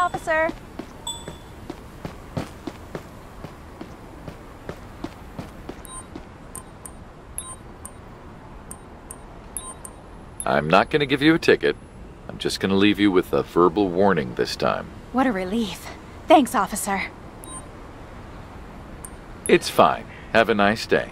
officer. I'm not going to give you a ticket. I'm just going to leave you with a verbal warning this time. What a relief. Thanks, officer. It's fine. Have a nice day.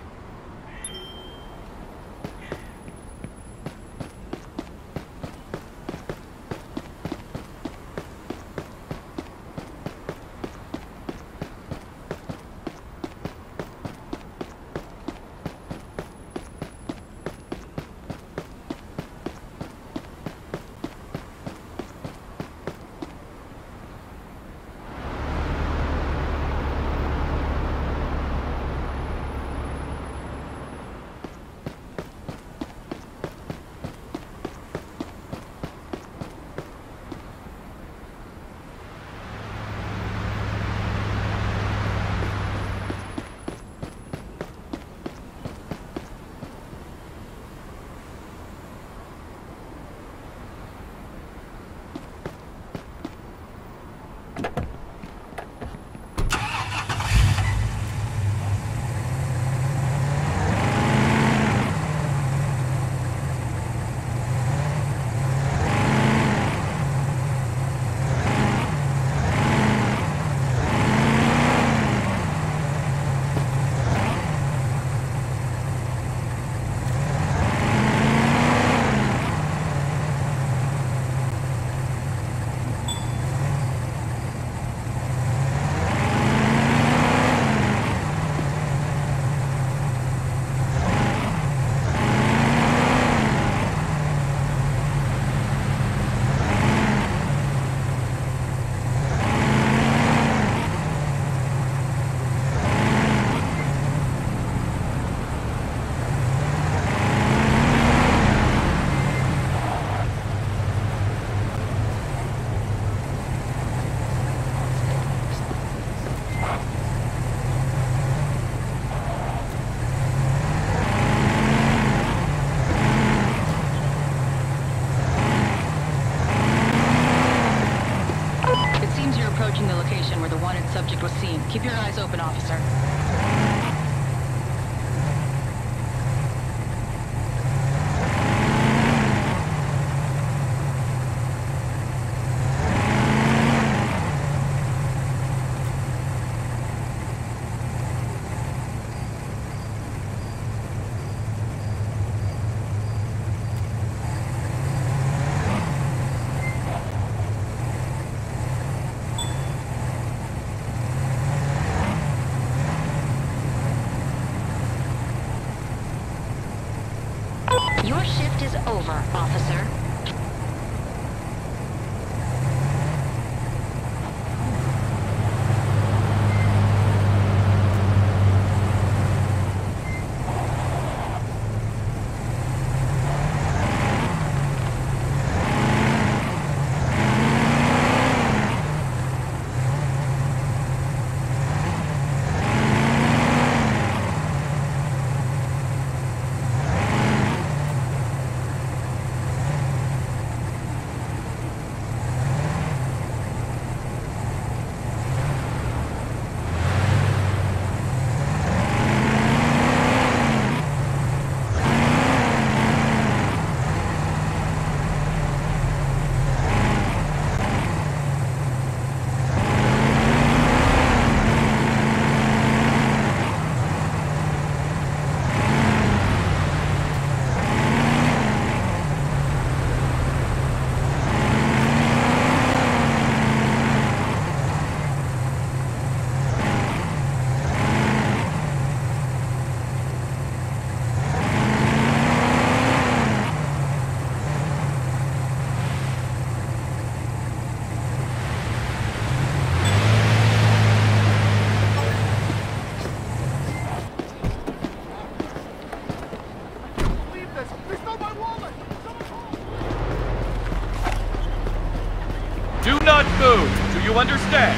Do. Do you understand?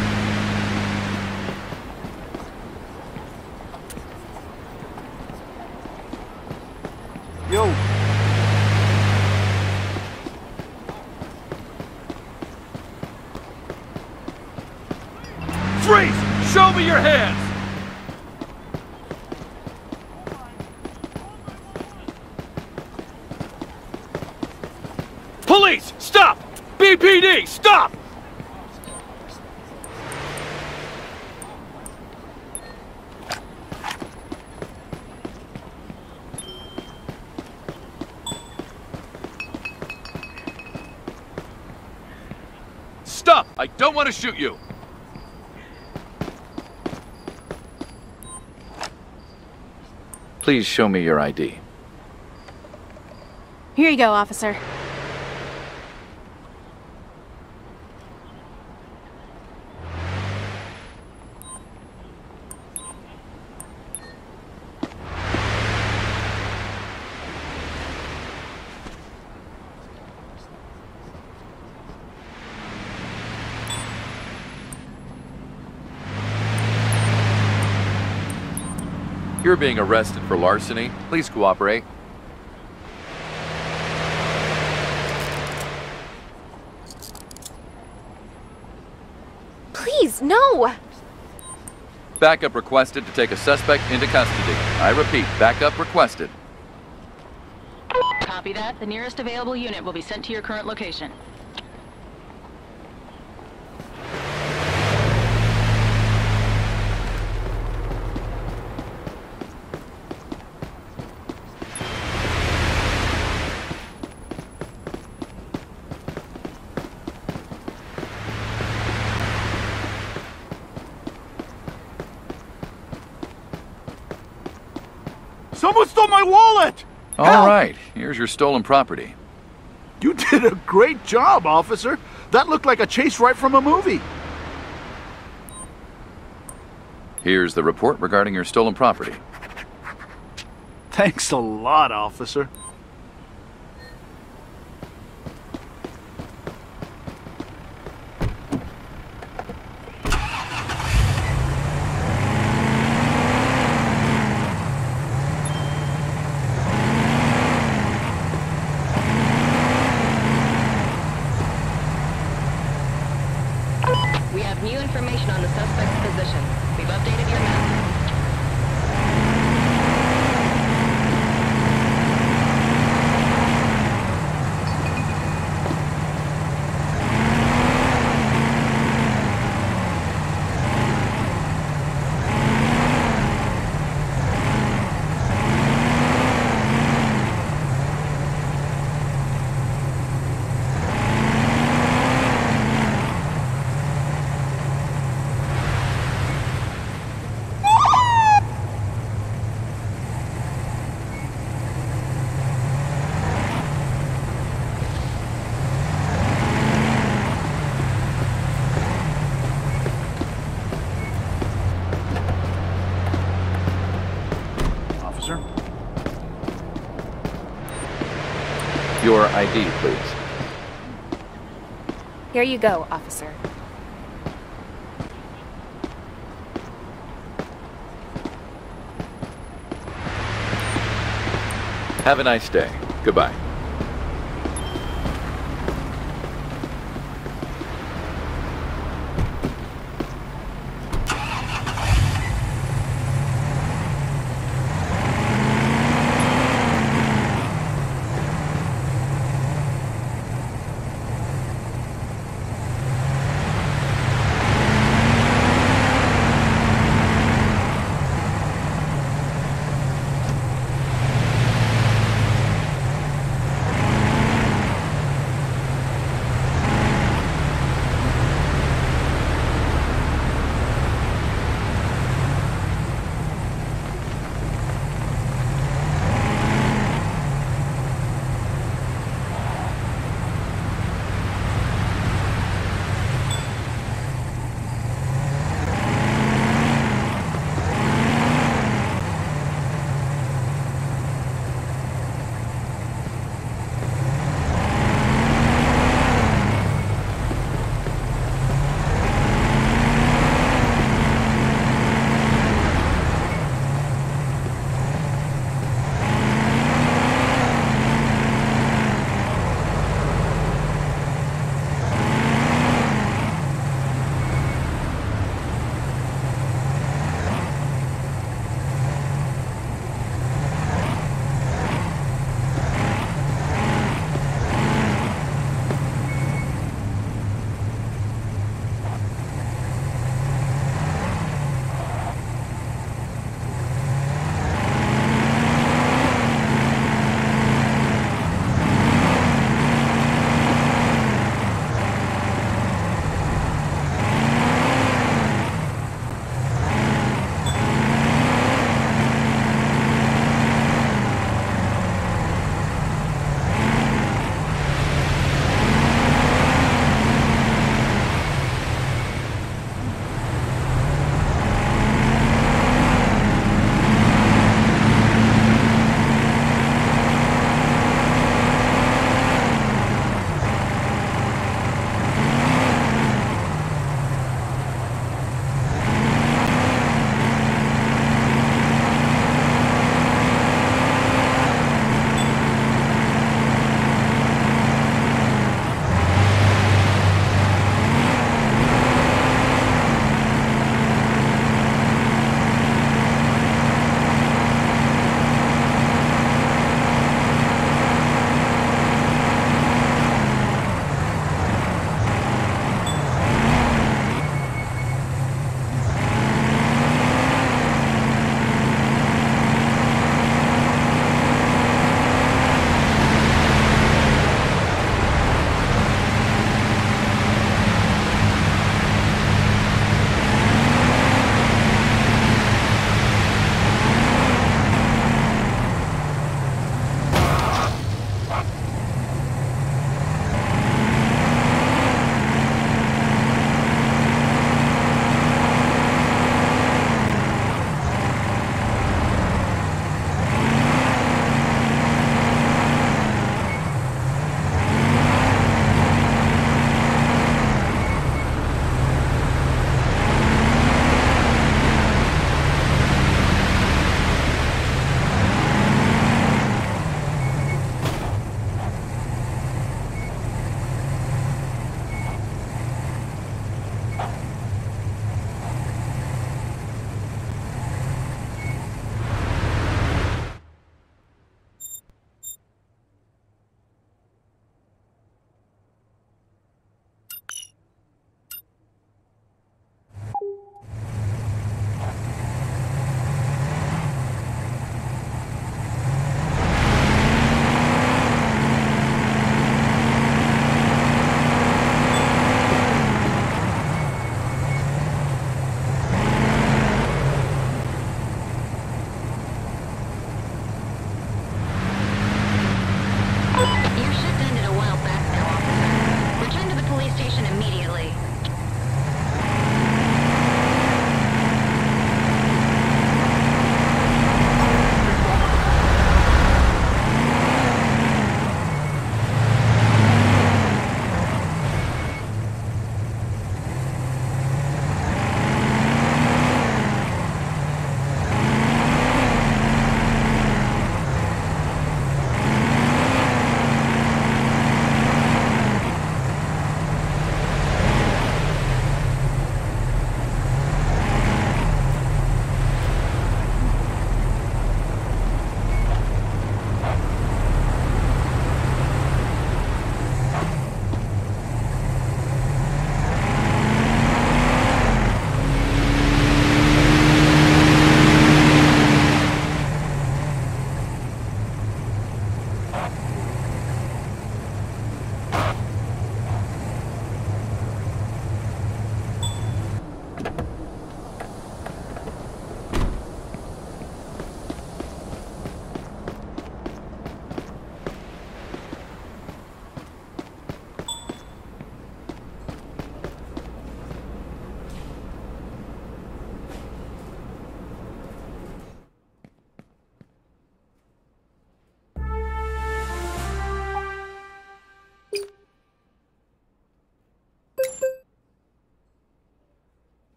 Yo, Freeze! Show me your hands! Police! Stop! BPD! Stop! Stop! I don't want to shoot you! Please show me your ID. Here you go, officer. You're being arrested for larceny. Please cooperate. Please, no! Backup requested to take a suspect into custody. I repeat, backup requested. Copy that. The nearest available unit will be sent to your current location. My wallet! All Help! right, here's your stolen property. You did a great job, officer. That looked like a chase right from a movie. Here's the report regarding your stolen property. Thanks a lot, officer. Officer? Your ID, please. Here you go, officer. Have a nice day. Goodbye.